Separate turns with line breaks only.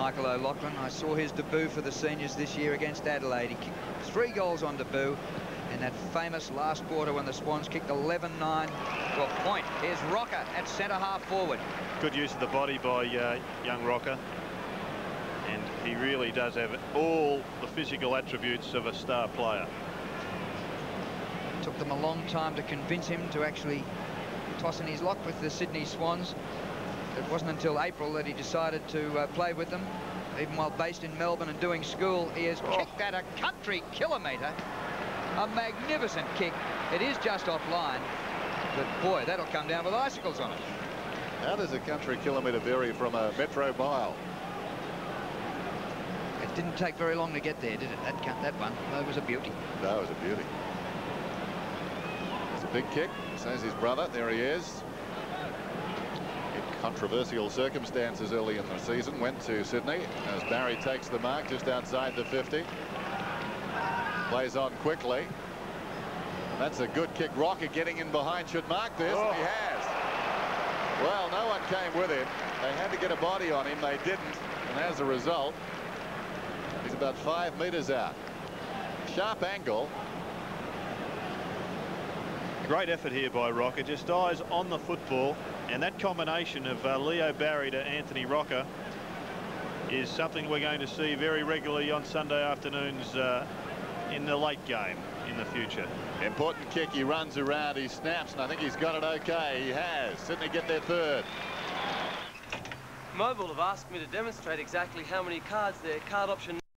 Michael O'Loughlin. I saw his debut for the seniors this year against Adelaide. He kicked three goals on debut in that famous last quarter when the Swans kicked 11-9 to a point. Here's Rocca at centre half forward.
Good use of the body by uh, young Rocca. And he really does have all the physical attributes of a star player.
It took them a long time to convince him to actually toss in his lock with the Sydney Swans. It wasn't until April that he decided to uh, play with them. Even while based in Melbourne and doing school, he has oh. kicked at a country kilometre. A magnificent kick. It is just offline, but boy, that'll come down with icicles on it.
How does a country kilometre vary from a metro mile?
It didn't take very long to get there, did it? That, that one, that was a beauty.
That was a beauty. It's a big kick, says his brother. There he is. Controversial circumstances early in the season, went to Sydney as Barry takes the mark just outside the 50. Plays on quickly. That's a good kick. Rocca getting in behind should mark this, oh. he has. Well, no one came with him. They had to get a body on him. They didn't. And as a result, he's about five meters out. Sharp angle.
Great effort here by Rocca. Just eyes on the football. And that combination of uh, Leo Barry to Anthony Rocca is something we're going to see very regularly on Sunday afternoons uh, in the late game in the future.
Important kick. He runs around. He snaps, and I think he's got it okay. He has. Sydney get their third.
Mobile have asked me to demonstrate exactly how many cards their card option